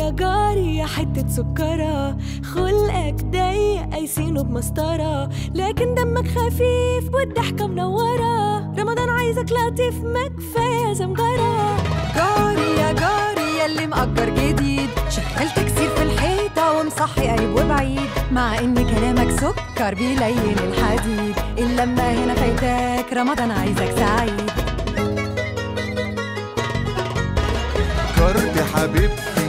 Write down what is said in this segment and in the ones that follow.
يا جاري يا حتة سكرة. خلقك ضيق قايسينه بمسطرة. لكن دمك خفيف والضحكة منورة. رمضان عايزك لطيف ما كفاية زمجرة. جاري يا جاري يلي مأجر جديد. شغال تكسير في الحيطة ومصحي قريب وبعيد. مع إن كلامك سكر بيلين الحديد. اللمة هنا فايتاك رمضان عايزك سعيد. كارد حبيبتي.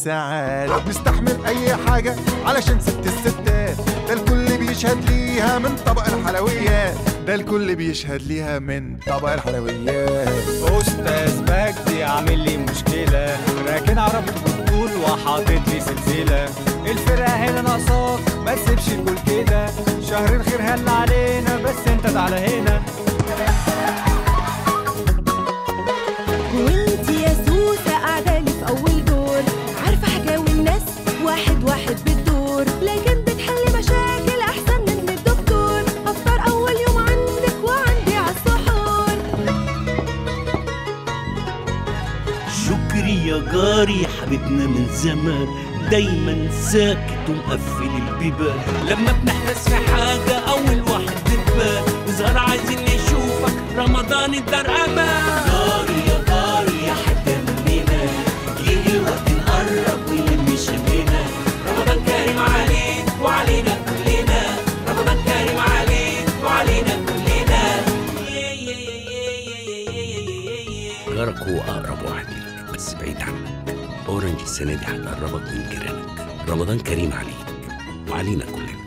بالساعات بنستحمل أي حاجة علشان ست الستات. ده الكل بيشهد ليها من طبق الحلويات. ده الكل بيشهد ليها من طبق الحلويات. أستاذ مجدي عامل لي مشكلة. راكن عربيته بالطول وحاطط لي سلسلة. الفرقة هنا ناقصاك ما تسيبش الجول كده. شهر الخير هل علينا بس انت تعالى هنا. شكري يا جاري حبيبنا من زمان دايما ساكت ومقفل البيبان لما بنحدث في حاجة أول واحد تبان نظهر عايزين نشوفك رمضان الدار أمان جاري يا جاري يا حتة مننا يجي الوقت نقرب ونلم شمنا رمضان كريم عليك وعلينا كلنا رمضان كريم عليك وعلينا كلنا جارك هو أقرب بس بعيد عنك. أورنج السنة دي هتقربك من جيرانك. رمضان كريم عليك. وعلينا كلنا.